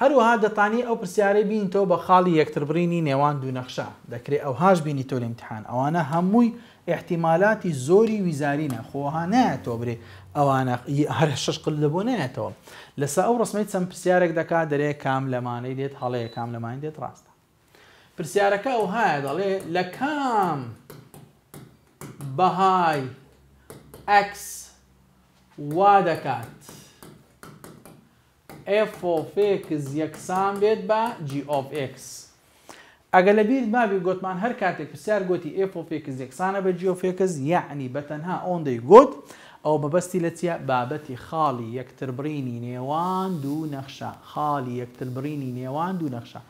هەروەها دەتانی ئەو پرسیارەی بینیتەوە بە خاڵی یەکتربڕینی نێوان دوو نەخشە، دەکرێ ئەوهاش بینیتەوە لە ئیمتیحان، ئەوانە هەمووی ئیحتیمالاتی زۆری ویزارینە خۆ وەها نایەتەوە برێ ئەوانە ی هەر شەش قل لەبۆ نایەتەوە لەسە ئەو ڕەسمەی چەند پرسیارەک دەکا دەرێ کام لەمانەی دێت هەڵەیە کام لەمانەی دێت ڕاستە پرسیارەکە ئەوهایە دەڵێ لە کام بەهای ئەکس وا دەکات ئێف ئۆف ئێکس یەکسان بێت بە جی ئۆف ئێکس. ئەگەر لە بیرت مابی گۆتمان هەر کاتێک پرسیار گۆتی ئێف ئۆف ئێکس یەکسانە بە جی ئۆف ئێکس یەعنی بە تەنها ئەوەندەی گۆت ئەوە مەبەستی لە چیە؟ بابەتی خاڵی یەکتربڕینی نێوان دوو نەخشە خاڵی یەکتربڕینی نێوان دوو نەخشە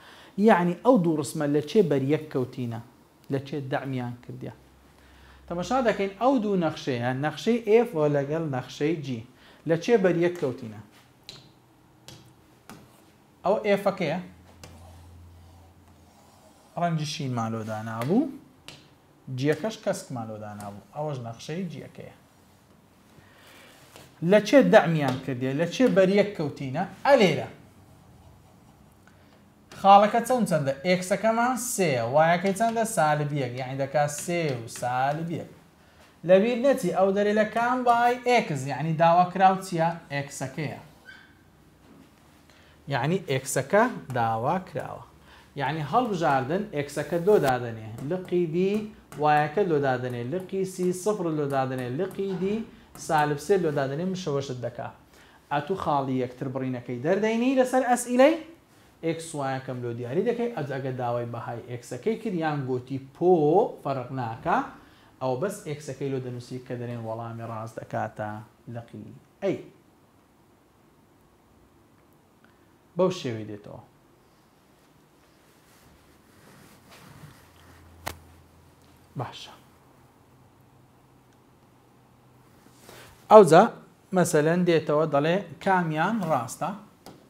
یەعنی ئەو دوو ڕسمە لە چێ بەریەک کەوتینە؟ لە چێ دەعمیان کردیە. تەمەشا دەکەین ئەو دوو نەخشەیە، نەخشەی ئێف و لەگەڵ نەخشەی جی، لە چێ بەریەک کەوتینە. ئەوە ئێفەکەیە. ڕەنجی شینمان لۆ دانابوو. جیەکەش کەسکمان لۆ دانابوو. ئەوەش نەخشەی جیەکەیە. لە چێ دەعمیان کردیە، لە چێ بەریەک کەوتینە، ئەلێرە. خاڵەکە چەند چەندە؟ ئێکسەکەمان سێیە وایەکەی چەندە؟ سالب یەک یانی دەکا سێ و سالب یەک لەبیر نەچی ئەو دەرێ لە کام بای ئێکس یانی داوا کراو چیە؟ ئێکسەکەیە یانی ئێکسەکە داوا کراوە یانی هەڵبژاردن ئێکسەکە لۆ دادەنێ لقی دی وایەکە لۆ دادەنێ لقی سی سفر لۆ دادەنێ لقی دی سالب سێ لۆ دادەنێ مشەوەشت دەکا ئەتوو خاڵی یەکتر بڕینەکەی دەردەینی لەسەر ئەسئیلەی ئێکس وایەکەم لۆ دیاری دەکەی ئەج ئەگە داوای بەهای ئێکسەکەی کرد یان گۆتی پۆ فەرق ناکا ئەوە بەس ئێکسەکەی لۆ دەنوسی کە دەرێن وەڵامی ڕاست دەکاتە لقی ئەی بەو شێوەی دێتەوە باشە ئەوجا مەسەلەن دێتەوە دەڵێ کامیان ڕاستە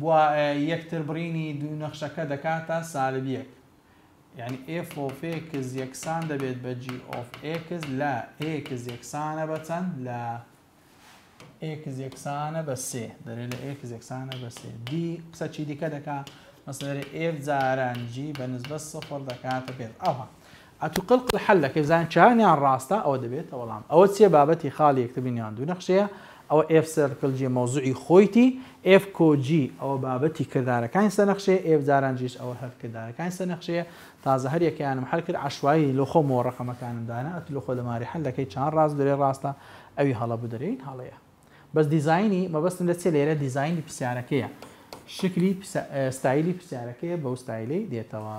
بوا یەکتربڕینی دوو نەخشەکە دەکاتە سالب یەک. یانی ئێف ئۆف ئێکس یەکسان دەبێت بە جی ئۆف ئێکس لە ئێکس یەکسانە بە چەند لە ئێکس یەکسانە بە سێ دەرێ لە ئێکس یەکسانە بە سێ دی قسە چی دیکە دەکات مەسەری ئێف جاران جی بە نسبەت سفر دەکاتە پێنج ئەوها ئەتو قلقل حەل دەکەی بزانین چیانیان ڕاستە ئەوە دەبێتە وەڵام ئەوە چیە بابەتی خاڵی یەکتبین یان دوو نەخشەیە ئەوە ئێف سێرکل جیە مەوزوعی خۆیتی ئێف کۆجی ئەوە بابەتی کردارەکانی سە نەخشەیە ئێف جاران جیش ئەوە هەر کردارەکانی سە نەخشەیە تازە هەر یەکەیانم حەل کرد عەشوایی لۆ خۆمەوە ڕەقەمەکانم دانا ئەتو لۆ خۆ دەماری حەل دەکەی چان ڕاست دورێ ڕاستە ئەوی هەڵە بدرێین هەڵەیە بەس دیزاینی مەبەستم لە چیە لێرە دیزاینی پرسیارەکەیە شکلی ستایلی پرسیارەکەیە بەو ستایلەی دێتەوە.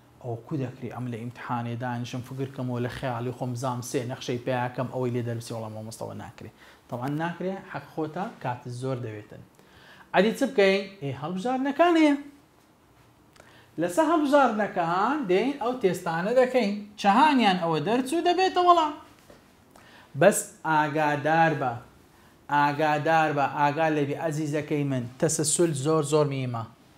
ئەوە کو دەکری ئەمن لە ئیمتحانێ دانیشم فکر کەم و لە خەیاڵی خۆم بزانم سێ نەخشەی پیا کەم ئەوەی لێ دەربچێ وەڵا مامۆستاوە ناکرێ تەبعەن ناکرێ حەق خۆتە کاتت زۆر دەوێتن ئەدی چ بکەین ئێ هەڵبژاردنەکان هەیە لەسەر هەڵبژاردنەکان دێین ئەو تێستانە دەکەین چەهانیان ئەوە دەرچوو دەبێتە وەڵام بەس ئاگادار بە ئاگادار بە ئاگا لەبی ئەزیزەکەی من تەسەسول زۆر زۆر میمە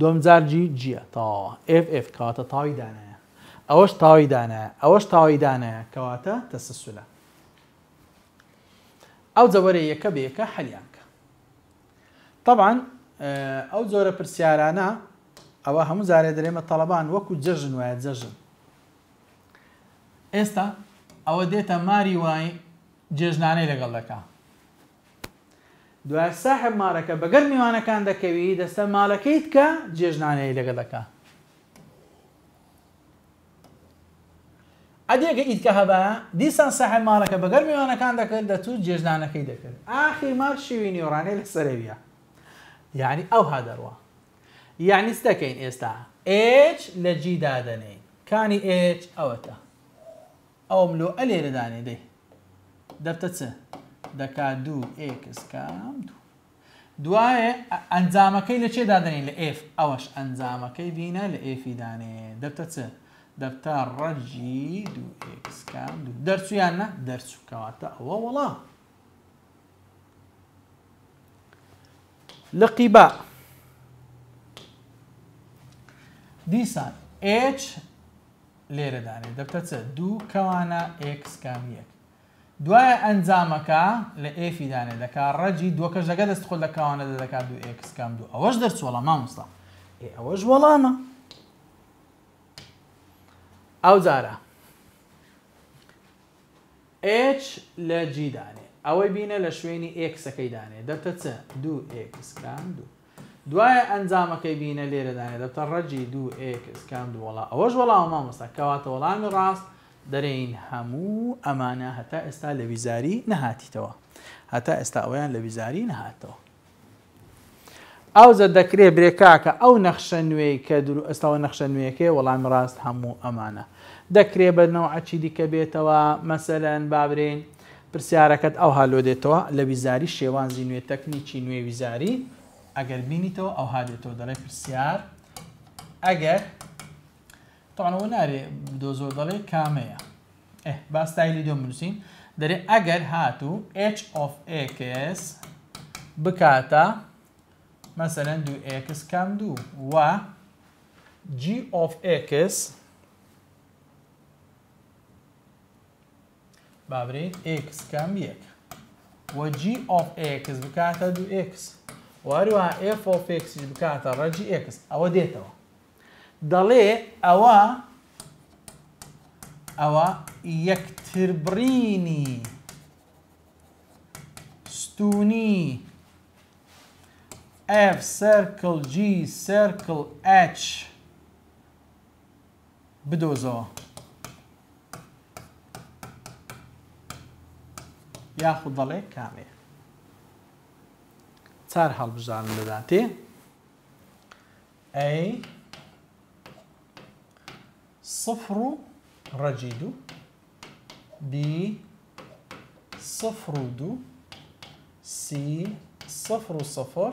دوم جار جی جیە تەواوە ئێف ئێف کەواتە تاوی دانایە ئەوەش تاوی دانایە ئەوەش تاوی دانایە کەواتە تەسسولە ئەو جەوەرە یەکە بە یەکە حەلیان کە طبعا ئەو جۆرە پرسیارانە ئەوە هەموو جارێ درێمە تەڵەبان وەکو جەژن وایە جەژن ئێستا ئەوە دێتە ماری وای جێژنانەی لەگەڵ دەکە دوایە ساحێب مارەکە بە گەڕ میوانەکان دەکەوی دەستە مالەکەیت کە جێژنانەی لەگەڵ دەکا. عەدێکە ئید کە هەبا دیسان ساحێب مالەکە بە گەڕ میوانەکان دەکرد دەچوو جێژنانەکەی دەکرد ئاخیر مار شیوی نیۆڕانەی لە سەرەویە یعنی ئەوها دەڕوا یعنی چ دەکەین ئێستا ئێچ لە جی دادەنێین کانی ئێچ ئەوەتە ئەوەم لۆ ئە لێرە دانێ دەی دەرتە چ دەکا دوو ئێکس کام دوو دوایێ ئەنجامەکەی لە چێ دادەنێ لە ئێف ئەوەش ئەنجامەکەی بینە لە ئێفی دانێ دەرتە چ دەرتە ڕەجی دوو ئێکس کام دوو دەرچویان نە دەرچوو کەواتە ئەوە وەڵام لقی با دیسان ئێچ لێرە دانێ دەبتە چ دوو کەوانە ئێکس کام یەک دوایە ئەنجامەکە لە ئێفی دانێ دەکا ڕەجی دووەکەش دەگە دەست خۆ لە کاوانە دەکات دوو ئێکس کام دوو ئەوەش دەرچوەڵە مامۆستا ئێ ئەوەش وەڵامە ئەو جارە ئێچ لە جی دانێ ئەوەی بینە لە شوێنی ئێکسەکەی دانێ دەبتە چ دوو ئێکس کام دوو دوایە ئەنجامەکەی بینە لێرە دانێ دەبتە ڕەجی دوو ئێکس کام دوو وەڵا ئەوەش وەڵامە مامۆستا کەواتە وەڵامی ڕاست دەرێین هەموو ئەمانە هەتا ئێستا لە ویزاری نەهاتیتەوە هەتا ئێستا ئەویان لە ویزاری نەهاتەوە ئاوزە دەکرێ برێ کاکە ئەو نەخشە نوێی کە درو ئەستاوە نەخشە نوێیەکەی وەڵامی ڕاست هەموو ئەمانە دەکرێ بە نەوعەچی دیکە بێتەوە مەسەلەن بابرێن پرسیارەکەت ئەوها لۆ دێتەوە لە ویزاری شێوانزی نوێ تەکنیکی نوێ ویزاری ئەگەر بینیتەوە ئەوها دێتەوە دەڵێ پرسیار ئەگەر تاانەوە نارێ دۆزۆ دەڵێ کامەیە ئە باستایلی دۆ بنووسین دەرێ ئەگەر هاتوو h of x بکاتە مەسەرەن دوو x کەم دوو و g of x با برێین ئێکس کەم یەک و جی ئۆف ئێکس بکاتە دوو ئێکس وەروە ئێف ئۆف ئێکسیش بکاتە ڕەجی ئێکس ئەوە دێتەوە دەڵێ ئەوە ئەوە یەکتر بڕینی ستونی F circle G circle H بدۆزەوە یاخود دەڵێ کامێ چار هەڵبژارن دەداتێ ئەی صفر و ڕەجی دوو بی صفر و دوو سی صفر و صفر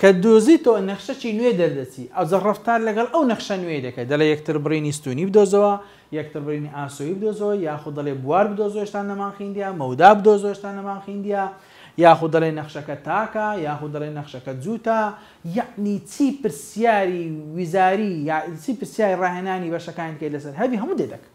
کە دۆزیتەوە نەخشەکی نوێ دەردەچی، ئەوجە ڕەفتار لەگەڵ ئەو نەخشە نوێی دەکەی، دەڵێ یەکتر بڕینی ستوونی بدۆزەوە، یەکتر بڕینی ئاسۆیی بدۆزەوە، یاخود دەڵێ بوار بدۆزەوە هێشتا نەمانخیندیە، مەودا بدۆزەوە هێشتا نەمانخیندیە، یاخود دەڵێ نەخشەکە تاکە، یاخود دەڵێ نەخشەکە جووتە، یەعنی چی پرسیاری وزاری، یاعنی چی پرسیاری ڕاهێنانی بەشەکانی دیکەی لەسەر هەبی هەموو دێتە کار.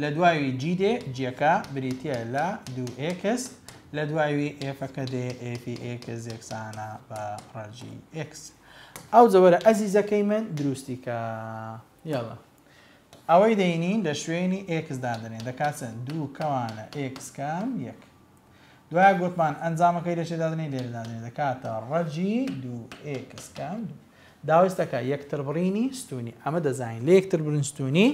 لە دوای جی دێ جیەکە بریتیە لە دوو ئێکس لە دوای ئێفەکە دێ ئێفی ئێکس یەکسانە بە ڕەجی ئێکس ئەو جەوەرە ئەزیزەکەی من دروستی کە یاڵە ئەوەی دەینین لە شوێنی ئێکس دادنێن دەکاتن دوو کەوانە ئێکس کەم یەک دوای گوتمان ئەنجامەکەی لەشێ دادنێن لێ دادنێن دەکاتە ڕەجی دوو ئێکس کەم داویستەکە یەکتر بڕینی ستونی ئەمە دەزانین لە یەکتر برنستونی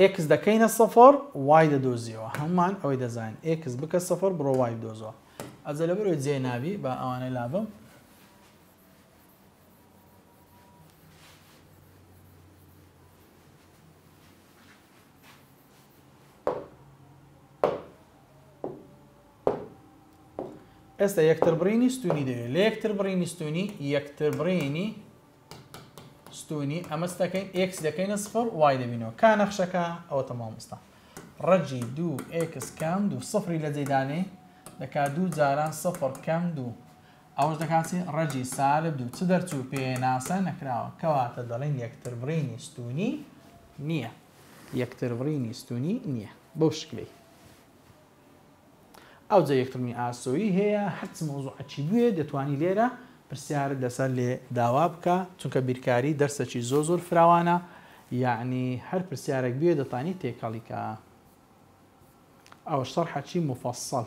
ئێکس دەکەینە سەفەر وای دەدۆزیەوە هەمومان ئەوەی دەزانین ئێکس بکە سەفەر بڕۆ وای دۆزەوە ئەجە لە بەرەوەی جێ نابی با ئەوانە لابم ئێستا یەکتر بڕینی ستونی دەوێت لە یەکتر بڕینی ستونی یەکتر بڕینی ستونی ئەمەس دەکەین ئێکس دەکەینە سفر وای دەبینەوە کا نەخشەکە ئەوەتە مامۆستا ڕەجی دوو ئێکس کەم دوو سفری لە جێدانێ دەکا دوو جاران سفر کەم دوو ئەوەش دەکاتی ڕەجی سالب دوو چ دەرچوو پێ ناسە نەکراوە کەواتە دەڵێن یەکتر بڕینی ستونی نییە یەکتر بڕینی ستونی نییە بەو شکلی ئەوجە یەکڕمی ئاسۆیی هەیە هەر چ مەوزوعەکی بوێ دەتوانی لێرە پرسیارت لەسەر لێ داوا بکە چونکە بیرکاری دەرسەکی زۆر زۆر فراوانە یەعنی هەر پرسیارەک بوێ دەتانی تێکەڵی کە ئەوە شەڕحەکی موفەسەڵ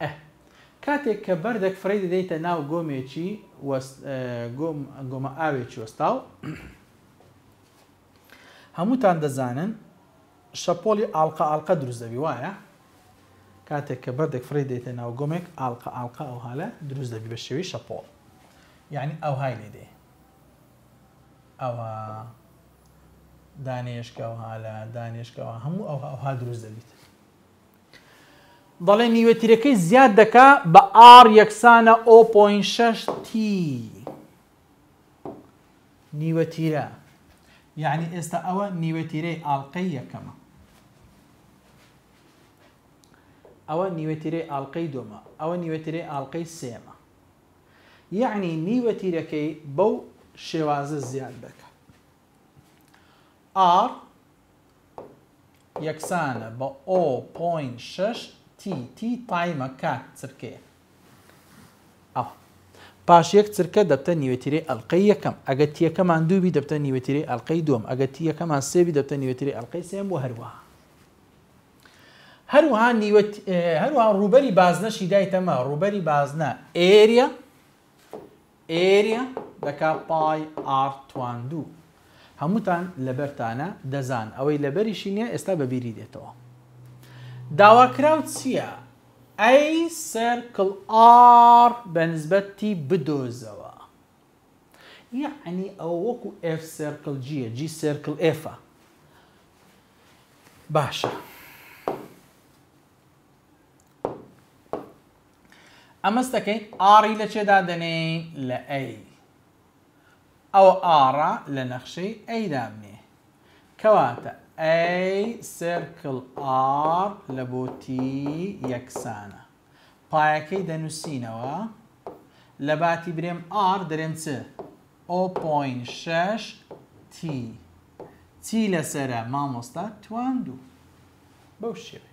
ئه. کاتێک کە بەردەک فڕێی دەدەیتە ناو گۆمێکی وەست گۆم گۆمە ئاوێکی وەستاو. هەمووتان دەزانن شەپۆڵی ئاڵقە ئاڵقە دروست دەبی وایە؟ کاتێک کە بەردەک فڕێی دەیتە ناو گۆمێک ئاڵقە ئاڵقە ئەو هالە دروست دەبی بە شێوی شەپۆڵ. یعنی ئەو های لێدەی. ئەوە دانێشکەوە هالە دانێشکەوە هەموو ئەوها ئەوها دروست دەبیت. دەڵێ نیوە تیرەکەی زیاد دەکا بە ئاڕ یەکسانە ئۆ پۆین شەش تی نیوە تیرە یعنی ئێستا ئەوە نیوە تیرەی ئاڵلقەی یەکەمە ئەوە نیوە تیرەی ئاڵلقەی دۆمە ئەوە نیوە تیرەی ئاڵلقەی سێمە یعنی نیوە تیرەکەی بەو شێوازە زیاد دەکە ئاڕ یەکسانە بە ئۆ پۆینت شەش تی، تی تایمە کات چرکەیە. ئاڕ پاش یەک چرکە دەبتە نیوەتیرەی ئەلقەی یەکەم، ئەگەر تییەکەمان دوو بی دەبتە نیوەتیرەی ئەلقەی دووەم، ئەگەر تییەکەمان سێ بی دەبتە نیوەتیرەی ئەلقەی سێیەم و هەروەها. هەروەها نیوەت هەروەها ڕووبەری بازنەشی دایتە مە ڕووبەری بازنە، ئێریا، ئێریا دەکا پای ئار توان دوو هەمووتان لەبەرتانە دەزان ئەوەی لەبەریشی نیە ئێستا بەبیری دێتەوە داواکراو چیە ئەی سێرکڵ ئار بەنسبەت تی بدۆزەوە یەعنی ئەوە وەکو ئێف سێرکڵ جیە جی سێرکڵ ئێفە باشە. ئەمەس دەکەین ئاڕی لە چێ دادەنێین لە ئەی ئەوە ئاڕە لە نەخشەی ئەی دابنێ کەواتە ئەی سێرکل ئاڕ لە بۆ تی یەکسانە پایەکەی دەنووسینەوە لە باتی برێم ئاڕ درێم چ ئەو پۆین شەش تی چی لەسرە مامۆستا تواندوو بەو شێوێ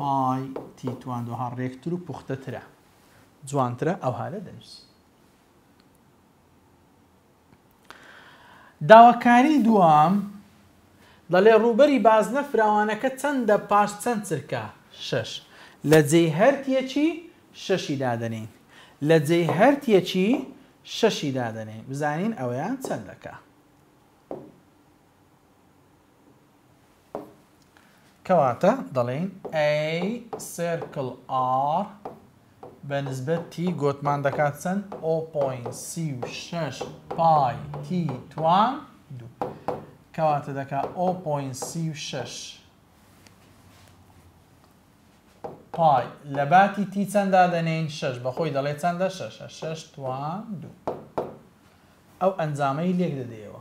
ئای تیتوان وەها رێکتر و پوختەترە جوانترە ئەوها لە دەرس. داواکاری دووەم دەڵێ ڕووبەری بازنە فراوانەکە چەندە پاش چەند چرکە شەش لە جێی هەرتیەکی شەشی دادەنین لە جێی هەرتیەکی شەشی دادەنین بزانین ئەوەیان چەندەکە کەواتە دەڵێین A سێرکل R بە نسبەت تی گۆتمان دەکات چەند ئۆ پۆین سی و شەش پای تی توان دوو کەواتە دەکات ئۆ پۆین سی و شەش پای لە باتی تی چەنددا دەنێین شەش بەخۆی دەڵێ چەندە شەش شەش توان دوو ئەو ئەنجامەی لێک دەدەیەوە.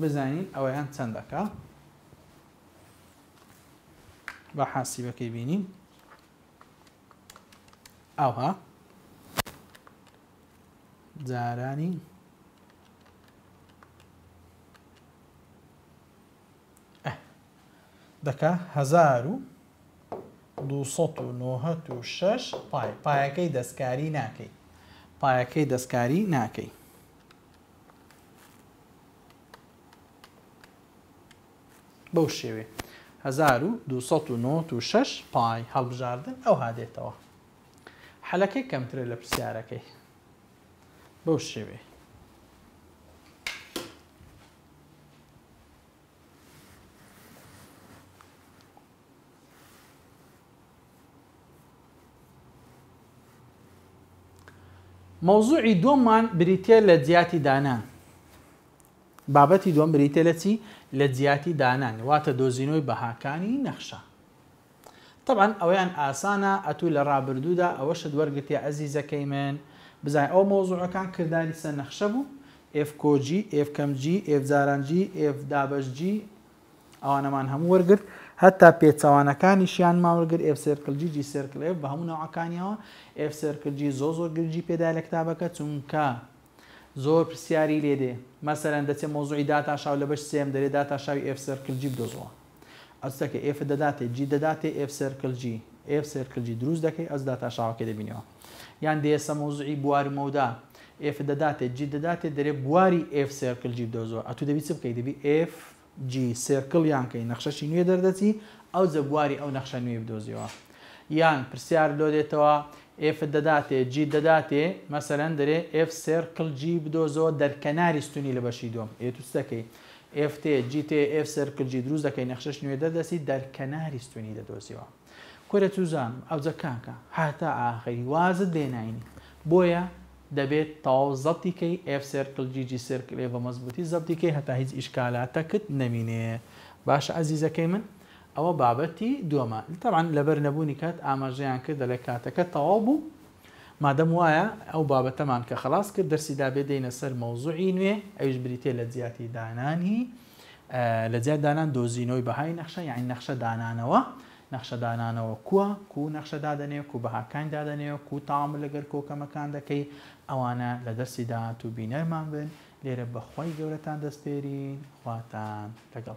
بزانین ئەوەیان چەند دەکا. با حاسیبەکەی بینین. ئاوها جارانی ئه دەکا هەزار و دوو سەد و نەوەد و شەش پای پایەکەی دەستکاری ناکەی پایەکەی دەستکاری ناکەی بەو شێوێ 1996 پای هەڵبژاردن ئەو هادێتەوە حەلەکەی کەمترە لە پرسیارەکەی بەو شێوێ مەوزوعی دووەممان بریتە لە جیاتی دانان بابەتی دووەم بریتە لە چی لە جیاتی دانان واتە دۆزینەوەی بەهاکانی نەخشە تەبعەن ئەوەیان ئاسانە ئەتوو لە ڕابردوودا ئەوەشت وەرگرتیە ئەزیزەکەی من بزانین ئەو مەوزوعەکان کرداری سە نەخشە بوو ئێف کۆ جی ئێف کەم جی ئێف جاران جی ئێف دابەش جی ئەوانەمان هەموو وەرگرت هەتا پێچەوانەکانیشیان مان وەرگرت ئێف سێرکل جی جی سێرکل ئێف بە هەموو نەوعەکانیەوە ئێف سێرکل جی زۆ زۆر گرنگی پێدا لە کتابەکە چونکە زۆر پرسیاری لێدێ مەسەرەن دەچێ مۆزوعی داتاشاو لە بەش سێم دەرێ داتاشاوی ئێف سێرکل جی بدۆزەوە ئەس دەکەی ئێفت دەداتێ جی دەداتێ ئێف سێرکل جی ئێف سێرکل جی دروست دەکەی ئەس داتا شاوەکەی دەبینیەوە یان دێسە مەوزعی بوار مەودا ئێفت دەداتێ جی دەداتێ دەرێ بواری ئێف سێرکل جی بدۆزەوە ئەتوو دەبی چ بکەی دەبی ئێف جی سێرکل یان کەی نەخشەشی نوێ دەردەچی ئەو جە بواری ئەو نەخشە نوێی بدۆزیەوە یان پرسیار لۆ دێتەوە ئێفت دەداتێ جی دەداتێ مەسەرەن دەرێ ئێف سێرکل جی بدۆزەوە دەرکەناری ستونی لە بەشی دوم ئێ تو چ دەکەی eft gtf circle جی دروست دەکەی نەخشەش نوێ دەردەچی دەر کەناری ستونی دەدۆزیەوە کورە چوزانم ئەوجە کاکە هاتا ئاخری وازت لێ ناینی بۆیە دەبێت تەواو زەبتی کەی eft circle gg circle ێ بەمەزبوتی زەبتی کەی هەتا هیچ ئیشکالاتەکت نەمینێ باشە ئەزیزەکەی من ئەوە بابەتی دوەمە تەبعەن لەبەر نەبونی کات ئاماژەیان کرد دەلێ کاتەکە تەواو بوو مادەم وایە ئەو بابەتەمان کە خەڵاس کرد دەرسی دابێ دێینە سەر مەوزوعی نوێ ئەویش بریتیە لە جیاتی دانانی لە جیات دانان دۆزینەوەی بەهای نەخشە یعنی نەخشە دانانەوە نەخشە دانانەوە کووە کو نەخشە دادەنێ کو بەهاکانی دادەنێ کو تاام لەگەر کۆکەمەکان دەکەی ئەوانە لە دەرسی داهات و بینەرمان بن لێرە بەخوای گەورەتان دەستپێرین خواتان لەگەڵ